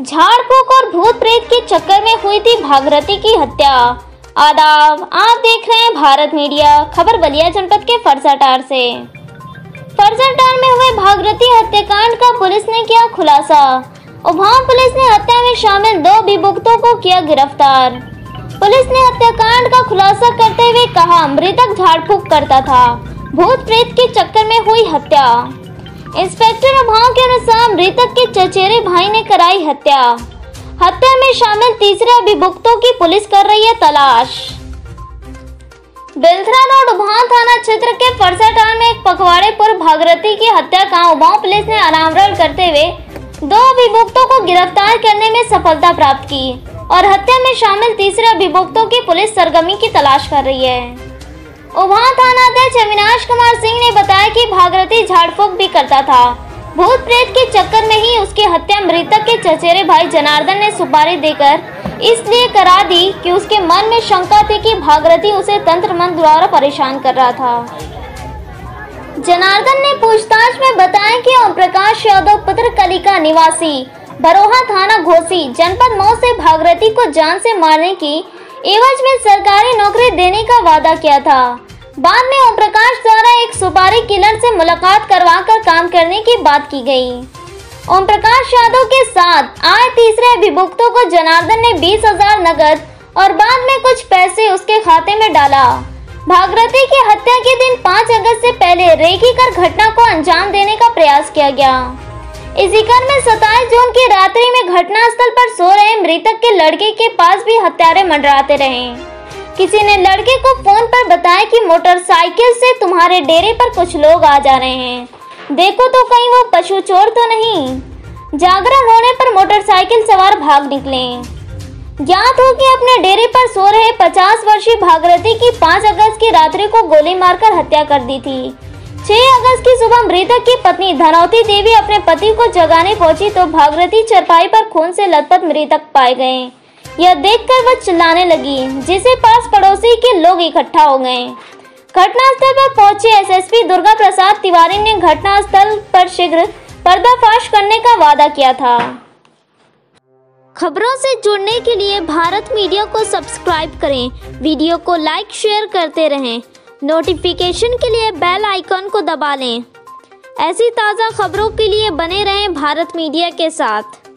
झाड़ फूक और भूत प्रेत के चक्कर में हुई थी भागरथी की हत्या। आदाब, आप देख रहे हैं भारत मीडिया, खबर बलिया जनपद के फरसाटार से। फरसाटार में हुए भागरथी हत्याकांड का पुलिस ने किया खुलासा। उभाव पुलिस ने हत्या में शामिल दो विभुक्तों को किया गिरफ़्तार। पुलिस ने हत्याकांड का खुलासा करते हुए कहा, मृतक झाड़ फूक करता था। भूत प्रेत के चक्कर में हुई हत्या। इंस्पेक्टर अभाव के अनुसार मृतक के चचेरे भाई ने कराई हत्या। हत्या में शामिल तीसरे अभिभुक्तों की पुलिस कर रही है तलाश। बेलथरा रोड उभाव थाना क्षेत्र के फरसाटार में एक पखवाड़े पूर्व भागरथी की हत्या का उभाव पुलिस ने अनावरण करते हुए दो अभिभुक्तों को गिरफ़्तार करने में सफलता प्राप्त की और हत्या में शामिल तीसरे अभिभुक्तों की पुलिस सरगमी की तलाश कर रही है। उभा थाना अध्यक्ष अविनाश कुमार सिंह ने बताया कि भागरथी झाड़फूक भी करता था। भूत प्रेत के चक्कर में ही उसकी हत्या मृतक के चचेरे भाई जनार्दन ने सुपारी देकर इसलिए करा दी कि उसके मन में शंका थी कि भागरथी उसे तंत्र मंत्र द्वारा परेशान कर रहा था। जनार्दन ने पूछताछ में बताया कि ओम प्रकाश यादव पुत्र कलिका निवासी बरोहा थाना घोसी, जनपद मऊ से भागरथी को जान से मारने की एवज में सरकारी नौकरी देने का वादा किया था। बाद में ओम प्रकाश द्वारा एक सुपारी किलर से मुलाकात करवाकर काम करने की बात की गई। ओम प्रकाश यादव के साथ आए तीसरे अभिभुक्तों को जनार्दन ने बीस हज़ार नकद और बाद में कुछ पैसे उसके खाते में डाला। भागरथी की हत्या के दिन 5 अगस्त से पहले रेखी कर घटना को अंजाम देने का प्रयास किया गया। इसी क्रम में सताईस जून की रात्रि में घटनास्थल पर सो रहे मृतक के लड़के के पास भी हत्यारे मंडराते रहे। किसी ने लड़के को फ़ोन पर बताया कि मोटरसाइकिल से तुम्हारे डेरे पर कुछ लोग आ जा रहे हैं। देखो तो कहीं वो पशु चोर तो नहीं। जागरण होने पर मोटरसाइकिल सवार भाग निकले। ज्ञात हो कि अपने डेरे पर सो रहे 50 वर्षीय भागरथी की 5 अगस्त की रात्रि को गोली मारकर हत्या कर दी थी। 6 अगस्त की सुबह मृतक की पत्नी धनौती देवी अपने पति को जगाने पहुँची तो भागरथी चरपाई पर खून से लथपथ मृतक पाए गए। यह देखकर वह चिल्लाने लगी, जिसे पास पड़ोसी के लोग इकट्ठा हो गए। घटनास्थल पर पहुँचे एसएसपी दुर्गा प्रसाद तिवारी ने घटनास्थल पर शीघ्र पर्दाफाश करने का वादा किया था। खबरों से जुड़ने के लिए भारत मीडिया को सब्सक्राइब करें, वीडियो को लाइक, शेयर करते रहें। नोटिफिकेशन के लिए बेल आइकन को दबा लें। ऐसी ताज़ा खबरों के लिए बने रहें भारत मीडिया के साथ।